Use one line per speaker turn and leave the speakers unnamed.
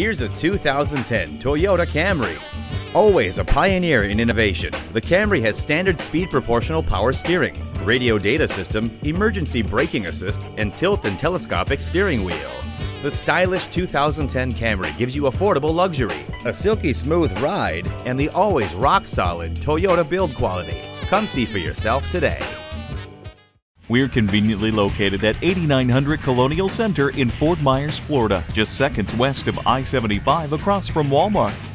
Here's a 2010 Toyota Camry. Always a pioneer in innovation, the Camry has standard speed proportional power steering, radio data system, emergency braking assist, and tilt and telescopic steering wheel. The stylish 2010 Camry gives you affordable luxury, a silky smooth ride, and the always rock solid Toyota build quality. Come see for yourself today.
We're conveniently located at 8900 Colonial Center in Fort Myers, Florida, just seconds west of I 75 across from Walmart.